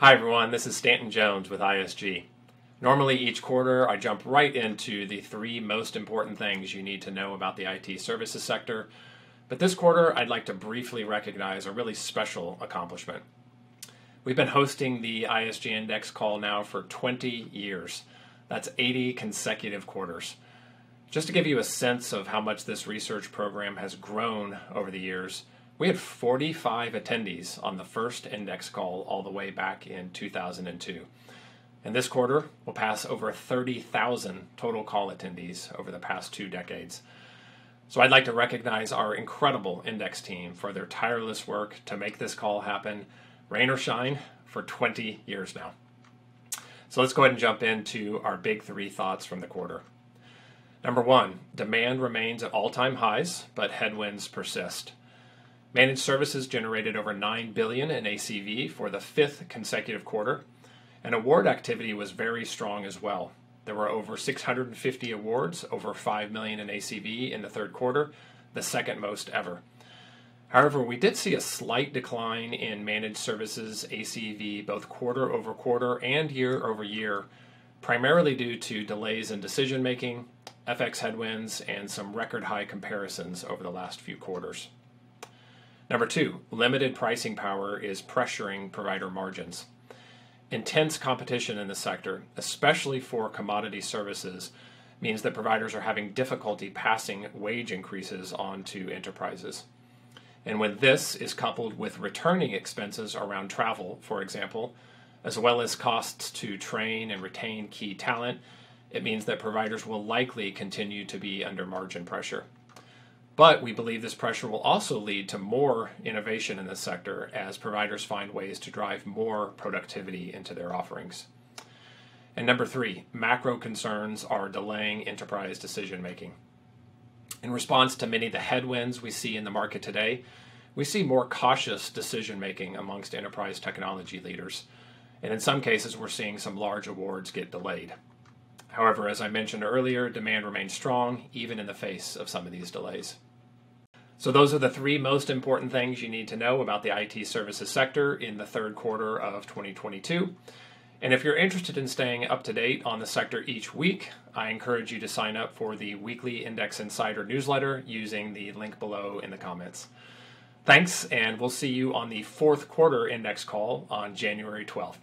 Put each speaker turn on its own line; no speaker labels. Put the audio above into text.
Hi, everyone. This is Stanton Jones with ISG. Normally, each quarter, I jump right into the three most important things you need to know about the IT services sector. But this quarter, I'd like to briefly recognize a really special accomplishment. We've been hosting the ISG Index call now for 20 years. That's 80 consecutive quarters. Just to give you a sense of how much this research program has grown over the years, we had 45 attendees on the first index call all the way back in 2002. And this quarter, we'll pass over 30,000 total call attendees over the past two decades. So I'd like to recognize our incredible index team for their tireless work to make this call happen, rain or shine, for 20 years now. So let's go ahead and jump into our big three thoughts from the quarter. Number one, demand remains at all time highs, but headwinds persist. Managed services generated over 9 billion in ACV for the fifth consecutive quarter, and award activity was very strong as well. There were over 650 awards, over 5 million in ACV in the third quarter, the second most ever. However, we did see a slight decline in managed services ACV both quarter over quarter and year over year, primarily due to delays in decision making, FX headwinds, and some record high comparisons over the last few quarters. Number two, limited pricing power is pressuring provider margins. Intense competition in the sector, especially for commodity services, means that providers are having difficulty passing wage increases on to enterprises. And when this is coupled with returning expenses around travel, for example, as well as costs to train and retain key talent, it means that providers will likely continue to be under margin pressure. But we believe this pressure will also lead to more innovation in the sector as providers find ways to drive more productivity into their offerings. And number three, macro concerns are delaying enterprise decision making. In response to many of the headwinds we see in the market today, we see more cautious decision making amongst enterprise technology leaders. And in some cases, we're seeing some large awards get delayed. However, as I mentioned earlier, demand remains strong even in the face of some of these delays. So, those are the three most important things you need to know about the IT services sector in the third quarter of 2022. And if you're interested in staying up to date on the sector each week, I encourage you to sign up for the weekly Index Insider newsletter using the link below in the comments. Thanks, and we'll see you on the fourth quarter index call on January 12th.